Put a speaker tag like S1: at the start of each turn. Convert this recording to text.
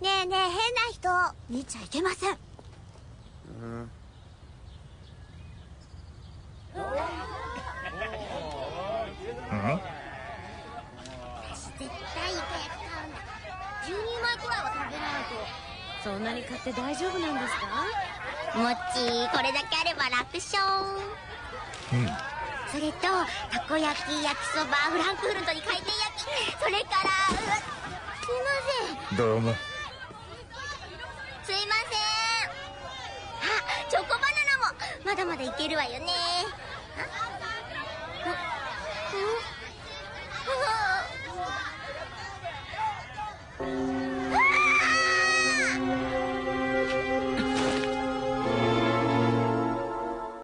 S1: ねえねえ変な人。見ちゃいけません。
S2: うん。
S1: 私絶対イカ焼き買うんだ。10人前くらいは食べないと
S3: そんなに買って大丈夫なんですか？
S1: もっちこれだけあれば楽勝。
S2: うん。
S1: それとたこ焼き焼きそばフランクフルトに回転焼き。それからうわすいません。
S2: どうも
S1: だまだいけるわよね。